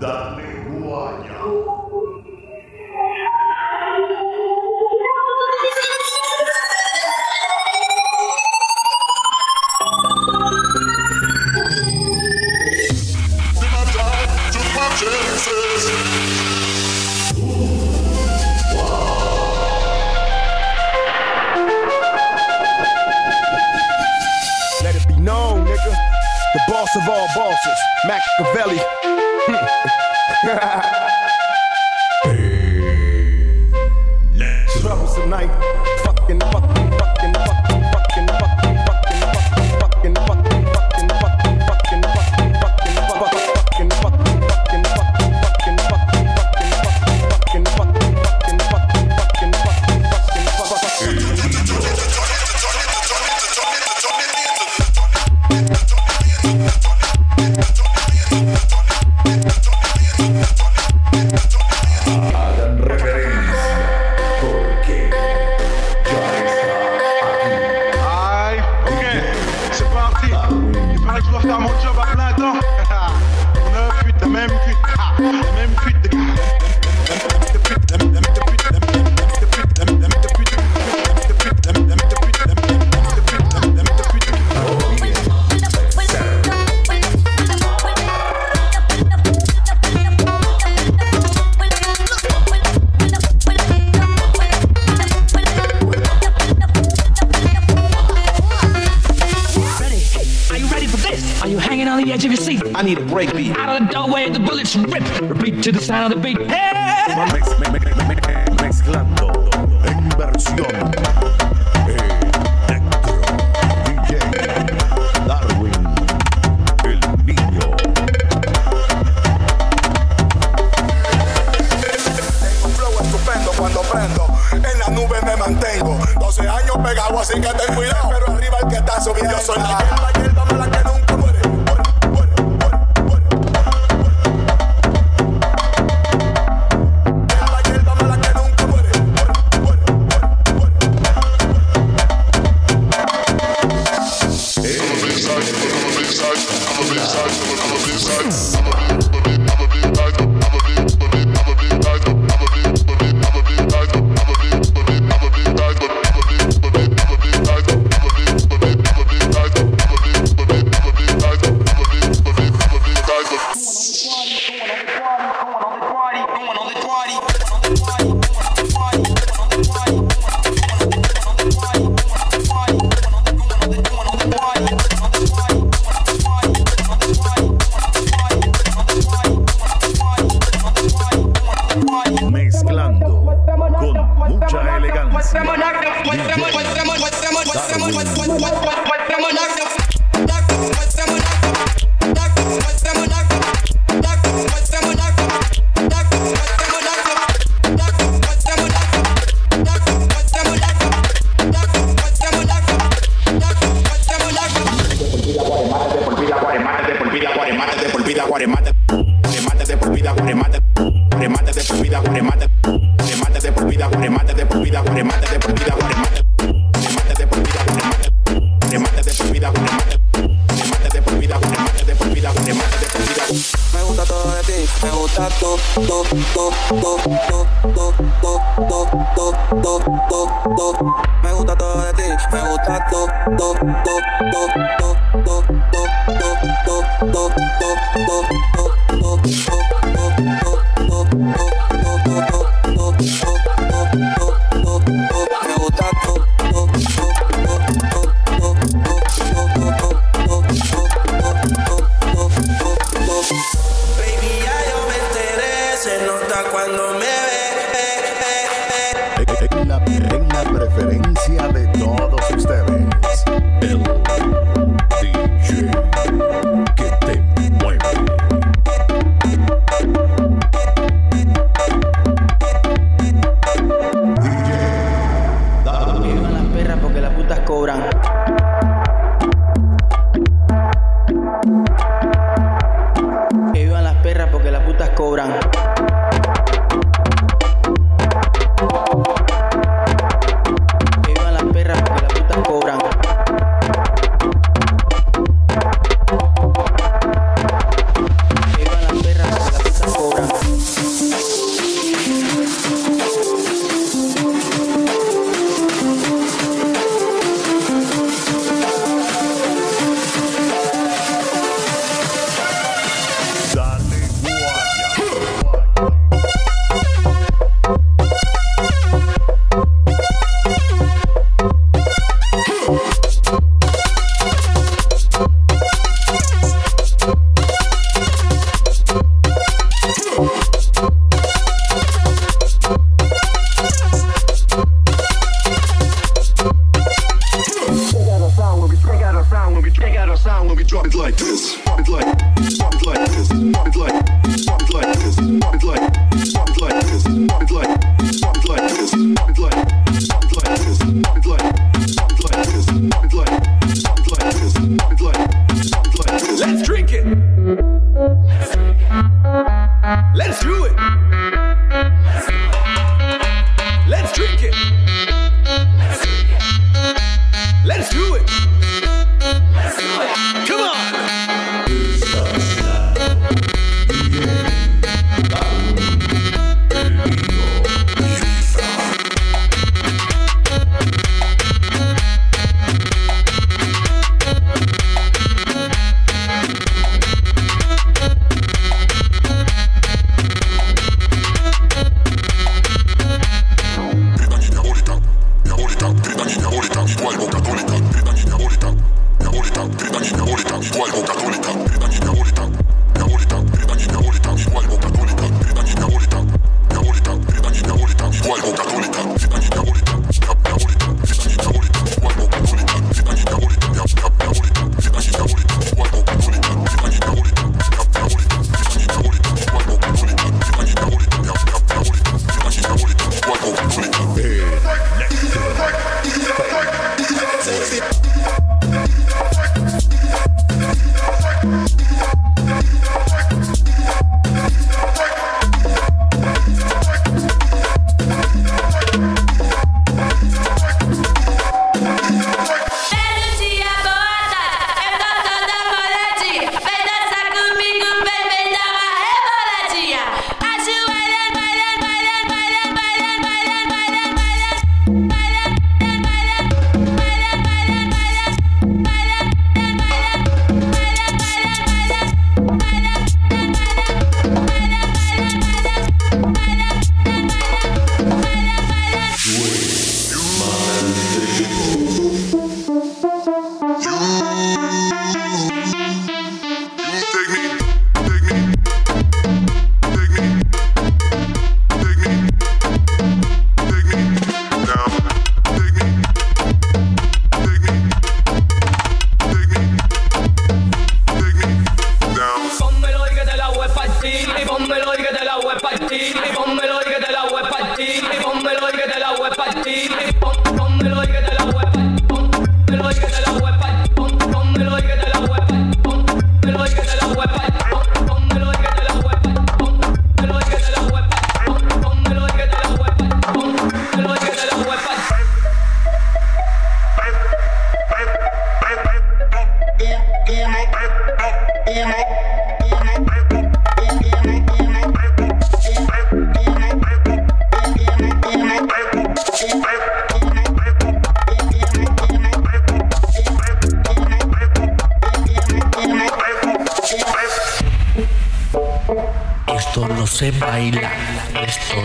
guaya. Let it be known, nigga, the boss of all bosses, Machiavelli. Hmm. Let's troublesome Out of the the bullets rip. Repeat to the sound of the beat. En la nube me mantengo. 12 años pegado, así que ten cuidado. Pero arriba el que está subiendo. las putas cobran.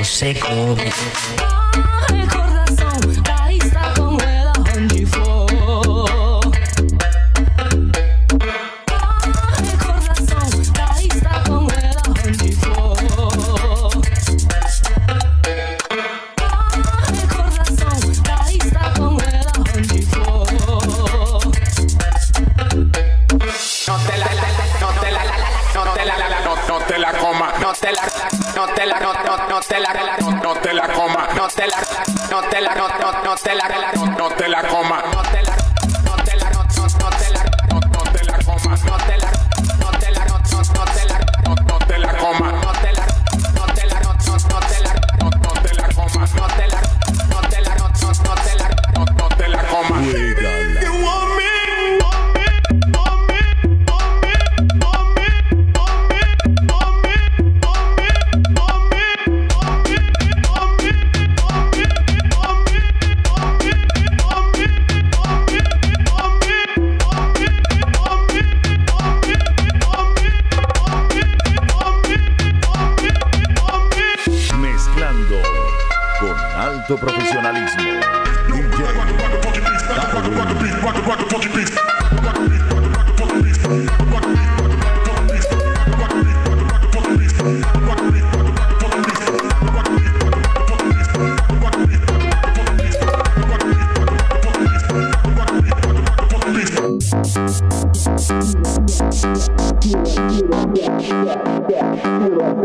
se no te la coma, no te la no te la no no te la no te la coma no te la no te la no te la no te la coma no te la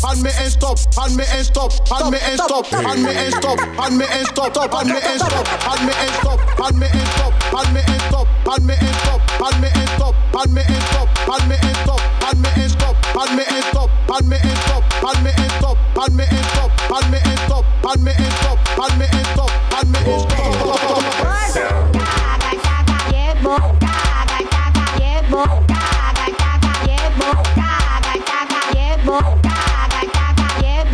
Palme me and stop, stop, me and stop, stop, me and stop, stop, me and stop, stop, me and stop, stop, me and stop, stop, me and stop, stop, me and stop, stop, me and stop, stop, me and stop, stop, me and stop, stop, stop, stop, stop, stop, stop, stop, stop, stop, stop, stop. Llevo, llevo.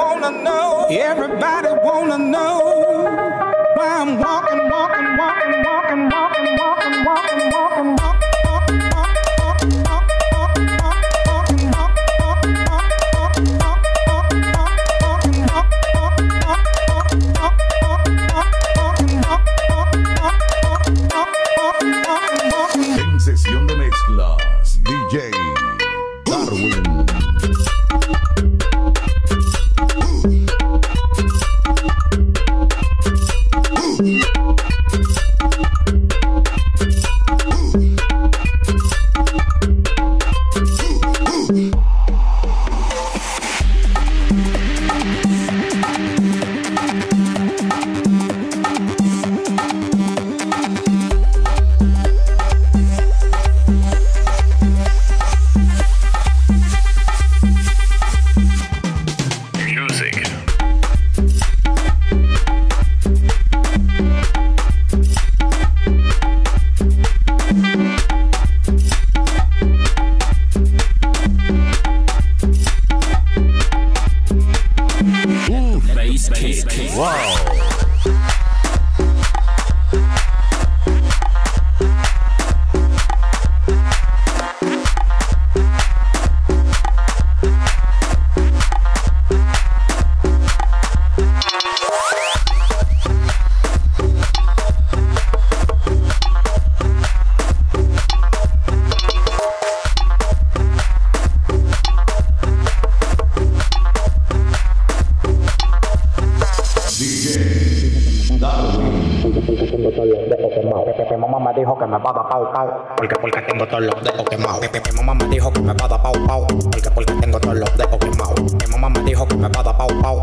wanna know, everybody wanna know why I'm walking, walking, walking. Porque porque tengo todos los dedos quemados. Mi, mamá me dijo que me va a pau pau. Porque porque tengo todos los de Pokémon Mi mamá me dijo que me va pau pau.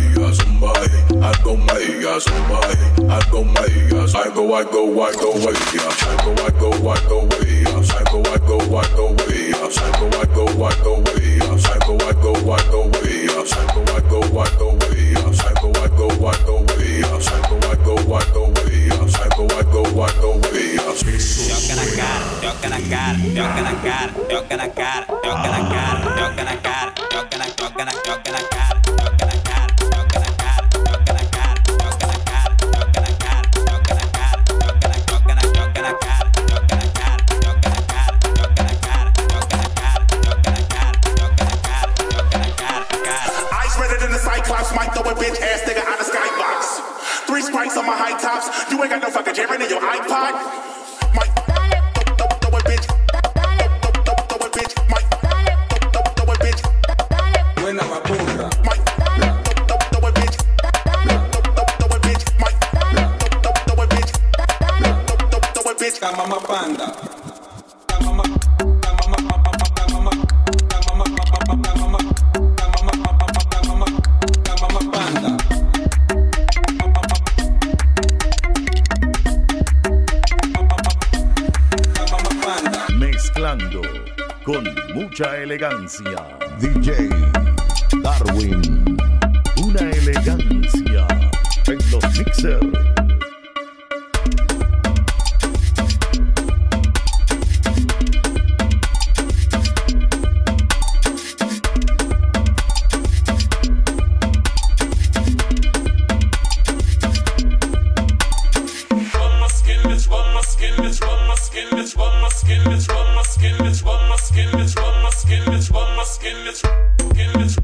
I go my ass, my, I go my ass. I go, I go, I go way ass. I go, I go, I go way ass. I go, I go, I go way ass. I go, I go, I go way ass. I go, I go, I go way ass. I go, I go, I go way ass. I go, I go, I go way ass. I go, I go, I go way ass. I go, I go, I go way ass. Toca na cara, toca na cara, toca na cara, toca na cara, toca na cara, toca na cara. con mucha elegancia. DJ Darwin. Una elegancia en los mixers. Cannabis.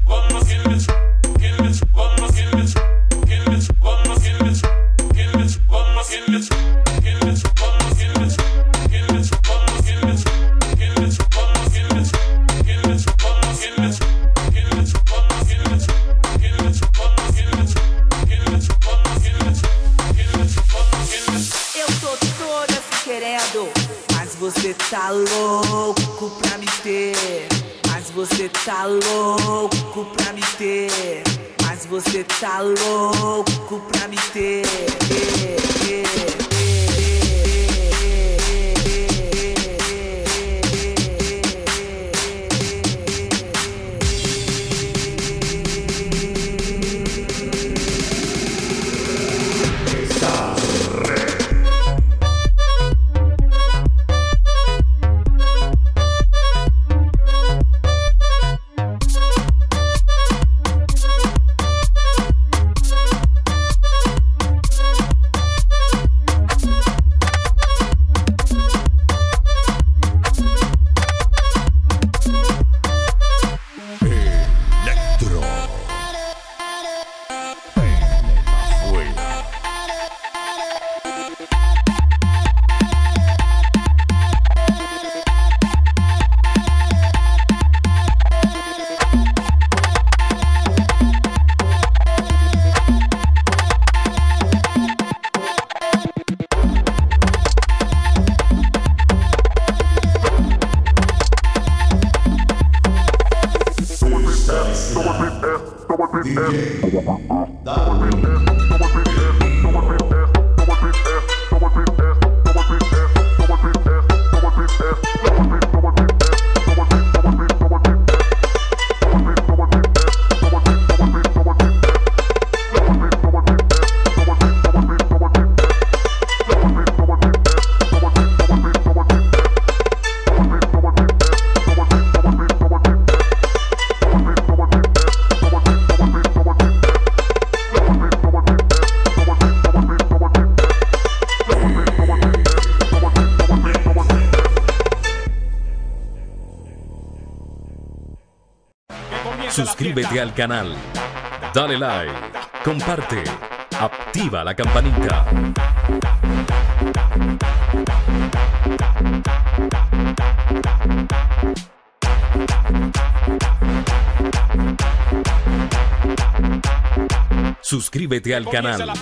suscríbete al canal, dale like, comparte, activa la campanita. Suscríbete al canal.